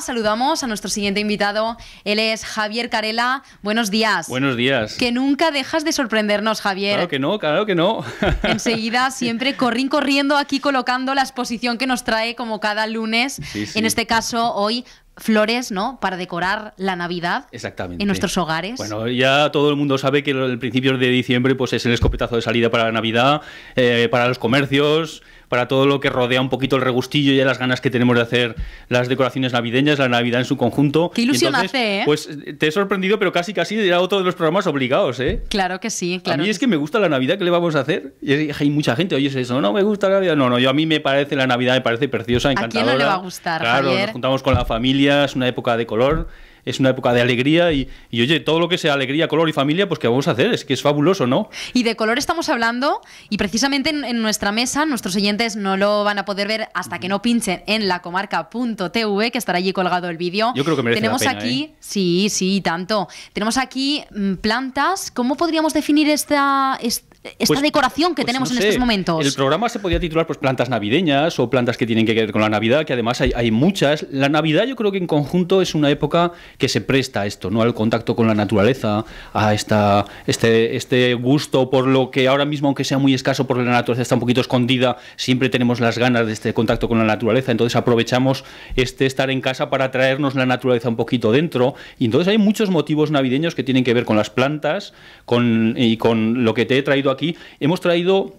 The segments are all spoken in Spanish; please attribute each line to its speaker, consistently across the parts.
Speaker 1: Saludamos a nuestro siguiente invitado. Él es Javier Carela. Buenos días.
Speaker 2: Buenos días.
Speaker 1: Que nunca dejas de sorprendernos, Javier.
Speaker 2: Claro que no, claro que no.
Speaker 1: Enseguida, siempre corrín corriendo aquí colocando la exposición que nos trae como cada lunes. En este caso, hoy flores, ¿no? Para decorar la Navidad.
Speaker 2: Exactamente.
Speaker 1: En nuestros hogares.
Speaker 2: Bueno, ya todo el mundo sabe que el principio de diciembre pues es el escopetazo de salida para la Navidad, eh, para los comercios, para todo lo que rodea un poquito el regustillo y las ganas que tenemos de hacer las decoraciones navideñas, la Navidad en su conjunto.
Speaker 1: Qué ilusión hace, ¿eh?
Speaker 2: Pues te he sorprendido, pero casi casi era otro de los programas obligados, ¿eh?
Speaker 1: Claro que sí, claro.
Speaker 2: A mí es que me gusta la Navidad, ¿qué le vamos a hacer? Y hay mucha gente, oye, eso, no me gusta la Navidad. No, no, yo a mí me parece la Navidad, me parece preciosa, encantadora.
Speaker 1: ¿A quién no le va a gustar,
Speaker 2: Claro, nos juntamos con la familia, es una época de color es una época de alegría y, oye, todo lo que sea alegría, color y familia, pues ¿qué vamos a hacer? Es que es fabuloso, ¿no?
Speaker 1: Y de color estamos hablando y precisamente en, nuestra mesa, nuestros oyentes no lo van a poder ver hasta que no pinchen en lacomarca.tv, que estará allí colgado el vídeo.
Speaker 2: Yo creo que merece
Speaker 1: Tenemos
Speaker 2: la pena,
Speaker 1: aquí,
Speaker 2: ¿eh?
Speaker 1: sí, sí, tanto. Tenemos aquí mm, plantas. ¿Cómo podríamos definir esta, esta esta
Speaker 2: pues,
Speaker 1: decoración que
Speaker 2: pues
Speaker 1: tenemos
Speaker 2: no
Speaker 1: en estos momentos.
Speaker 2: El programa se podía titular pues plantas navideñas o plantas que tienen que ver con la Navidad, que además hay, hay, muchas. La Navidad yo creo que en conjunto es una época que se presta a esto, ¿no? Al contacto con la naturaleza, a esta, este, este gusto por lo que ahora mismo, aunque sea muy escaso, porque la naturaleza está un poquito escondida, siempre tenemos las ganas de este contacto con la naturaleza. Entonces aprovechamos este estar en casa para traernos la naturaleza un poquito dentro. Y entonces hay muchos motivos navideños que tienen que ver con las plantas con, y con lo que te he traído aquí. Hemos traído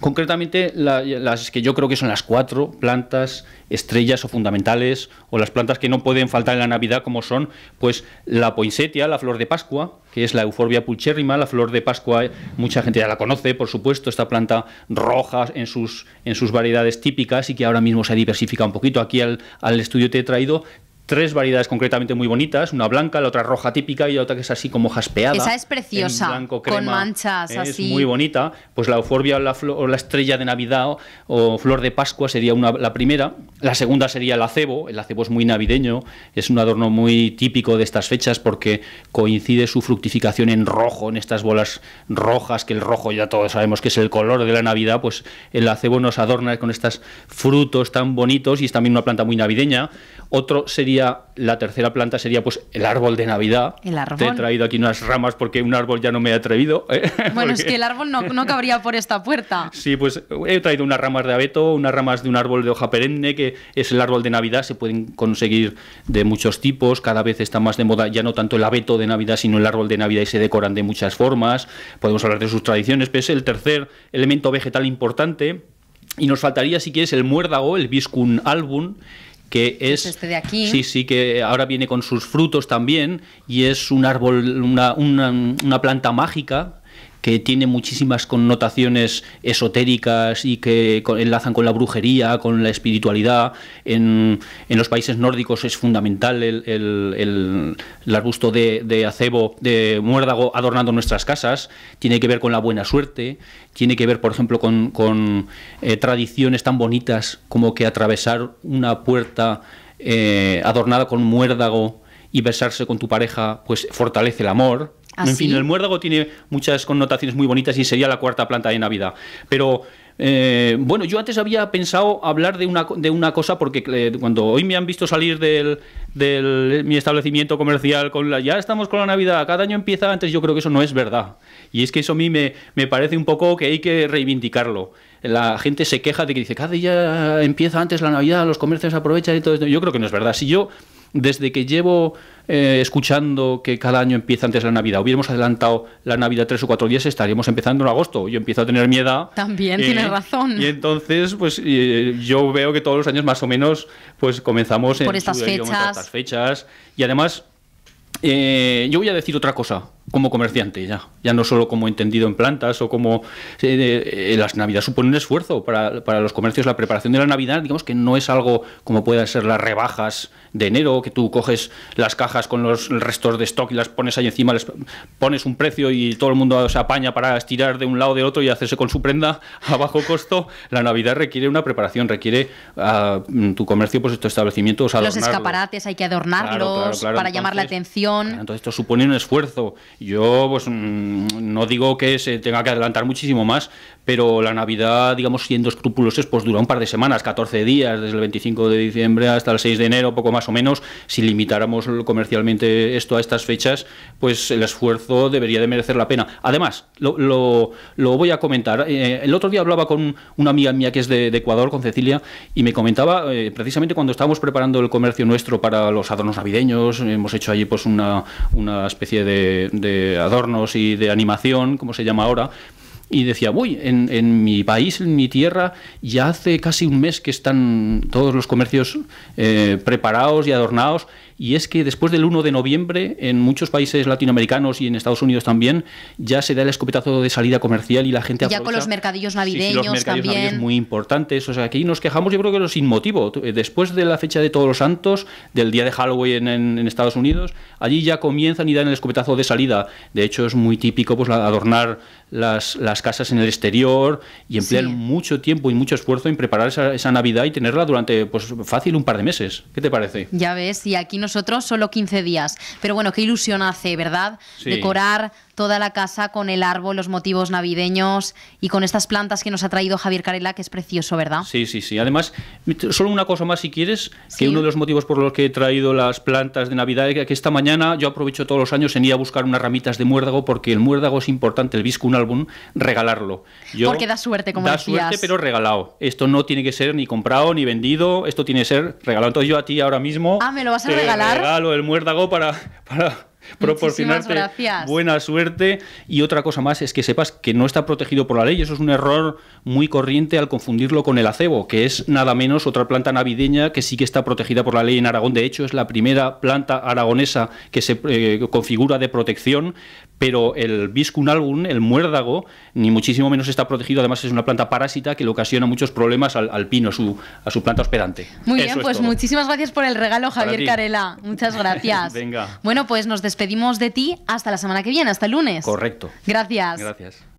Speaker 2: concretamente las que yo creo que son las cuatro plantas estrellas o fundamentales o las plantas que no pueden faltar en la Navidad como son pues la poinsettia, la flor de Pascua, que es la Euphorbia pulcherrima, la flor de Pascua mucha gente ya la conoce, por supuesto, esta planta roja en sus en sus variedades típicas y que ahora mismo se diversifica un poquito. Aquí al, al estudio te he traído tres variedades concretamente muy bonitas, una blanca, la otra roja típica y otra que es así como jaspeada.
Speaker 1: Esa es preciosa, con manchas
Speaker 2: es
Speaker 1: así.
Speaker 2: muy bonita. Pues la euforbia o la, o la estrella de Navidad o, flor de Pascua sería una, la primera. La segunda sería el acebo. El acebo es muy navideño, es un adorno muy típico de estas fechas porque coincide su fructificación en rojo, en estas bolas rojas, que el rojo ya todos sabemos que es el color de la Navidad, pues el acebo nos adorna con estos frutos tan bonitos y es también una planta muy navideña. Otro sería, la tercera planta sería pues el árbol de Navidad.
Speaker 1: El árbol.
Speaker 2: Te he traído aquí unas ramas porque un árbol ya no me he atrevido. ¿eh?
Speaker 1: Bueno,
Speaker 2: Porque-
Speaker 1: es que el árbol no, no cabría por esta puerta.
Speaker 2: Sí, pues he traído unas ramas de abeto, unas ramas de un árbol de hoja perenne, que es el árbol de Navidad, se pueden conseguir de muchos tipos, cada vez está más de moda ya no tanto el abeto de Navidad, sino el árbol de Navidad y se decoran de muchas formas, podemos hablar de sus tradiciones, pero es el tercer elemento vegetal importante. Y nos faltaría, si quieres, el muérdago, el Viscum album, que es...
Speaker 1: este de aquí.
Speaker 2: Sí, sí, que ahora viene con sus frutos también y es un árbol, una, una, una planta mágica que tiene muchísimas connotaciones esotéricas y que enlazan con la brujería, con la espiritualidad. En, los países nórdicos es fundamental el arbusto de, de acebo, de muérdago adornando nuestras casas. Tiene que ver con la buena suerte, tiene que ver, por ejemplo, con, con, eh, tradiciones tan bonitas como que atravesar una puerta eh, adornada con muérdago y besarse con tu pareja, pues fortalece el amor.
Speaker 1: ¿Ah,
Speaker 2: en fin,
Speaker 1: sí?
Speaker 2: el muérdago tiene muchas connotaciones muy bonitas y sería la cuarta planta de Navidad. Pero eh, bueno, yo antes había pensado hablar de una, de una cosa porque eh, cuando hoy me han visto salir del, del- mi establecimiento comercial con la, ya estamos con la Navidad, cada año empieza antes, yo creo que eso no es verdad. Y es que eso a mí me, me parece un poco que hay que reivindicarlo. La gente se queja de que dice, cada día empieza antes la Navidad, los comercios aprovechan y todo esto. Yo creo que no es verdad. Si yo desde que llevo eh, escuchando que cada año empieza antes la Navidad, hubiéramos adelantado la Navidad tres o cuatro días, estaríamos empezando en agosto. Yo empiezo a tener mi edad.
Speaker 1: También, tienes razón.
Speaker 2: Y entonces, pues eh, yo veo que todos los años más o menos, pues comenzamos en
Speaker 1: Por estas
Speaker 2: su idioma,
Speaker 1: fechas.
Speaker 2: estas fechas. Y además, eh, yo voy a decir otra cosa como comerciante ya, ya no solo como entendido en plantas o como eh, eh, las Navidades supone un esfuerzo para, para los comercios, la preparación de la Navidad, digamos que no es algo como puedan ser las rebajas de enero, que tú coges las cajas con los restos de stock y las pones ahí encima, les pones un precio y todo el mundo se apaña para estirar de un lado de otro y hacerse con su prenda a bajo costo. La Navidad requiere una preparación, requiere ah, tu comercio, pues tu establecimiento, o sea,
Speaker 1: Los escaparates hay que adornarlos
Speaker 2: Claro, claro, claro.
Speaker 1: para llamar la atención.
Speaker 2: Entonces esto supone un esfuerzo. Yo pues mm, no digo que se tenga que adelantar muchísimo más, pero la Navidad, digamos, siendo escrupulosos, pues dura un par de semanas, 14 días, desde el 25 de diciembre hasta el 6 de enero, poco más o menos. Si limitáramos comercialmente esto a estas fechas, pues el esfuerzo debería de merecer la pena. Además, lo, lo, voy a comentar. Eh, el otro día hablaba con una amiga mía que es de, Ecuador, con Cecilia, y me comentaba, eh, precisamente cuando estábamos preparando el comercio nuestro para los adornos navideños, hemos hecho allí pues una, una especie de, de adornos y de animación, como se llama ahora, y decía, voy, en, en, mi país, en mi tierra, ya hace casi un mes que están todos los comercios eh, preparados y adornados y es que después del 1 de noviembre, en muchos países latinoamericanos y en Estados Unidos también, ya se da el escopetazo de salida comercial y la gente
Speaker 1: Ya con los mercadillos navideños sí, los mercadillos Navideños
Speaker 2: muy importantes. O sea, aquí nos quejamos, yo creo que lo sin motivo. Después de la fecha de Todos los Santos, del día de Halloween en, Estados Unidos, allí ya comienzan y dan el escopetazo de salida. De hecho, es muy típico pues adornar las, las casas en el exterior y emplear mucho tiempo y mucho esfuerzo en preparar esa, esa Navidad y tenerla durante, pues fácil, un par de meses. ¿Qué te parece?
Speaker 1: Ya ves, y aquí nosotros solo 15 días. Pero bueno, qué ilusión hace, ¿verdad? Decorar toda la casa con el árbol, los motivos navideños y con estas plantas que nos ha traído Javier Carela, que es precioso, ¿verdad?
Speaker 2: Sí, sí, sí. Además, solo una cosa más si quieres, que uno de los motivos por los que he traído las plantas de Navidad es que esta mañana yo aprovecho todos los años en ir a buscar unas ramitas de muérdago porque el muérdago es importante, el visco un álbum, regalarlo.
Speaker 1: porque da suerte, como
Speaker 2: da suerte, pero regalado. Esto no tiene que ser ni comprado ni vendido, esto tiene que ser regalado. Entonces yo a ti ahora mismo...
Speaker 1: Ah, ¿me lo vas a regalar?
Speaker 2: Regalo el muérdago para... para proporcionarte buena suerte. Y otra cosa más es que sepas que no está protegido por la ley. Eso es un error muy corriente al confundirlo con el acebo, que es nada menos otra planta navideña que sí que está protegida por la ley en Aragón. De hecho, es la primera planta aragonesa que se eh, configura de protección, pero el Viscum album, el muérdago, ni muchísimo menos está protegido. Además, es una planta parásita que le ocasiona muchos problemas al, pino, su, a su planta hospedante.
Speaker 1: Muy bien, pues muchísimas gracias por el regalo, Javier Carela. Muchas gracias.
Speaker 2: Venga.
Speaker 1: Bueno, pues nos despedimos de ti hasta la semana que viene, hasta el lunes.
Speaker 2: Correcto.
Speaker 1: Gracias.
Speaker 2: Gracias.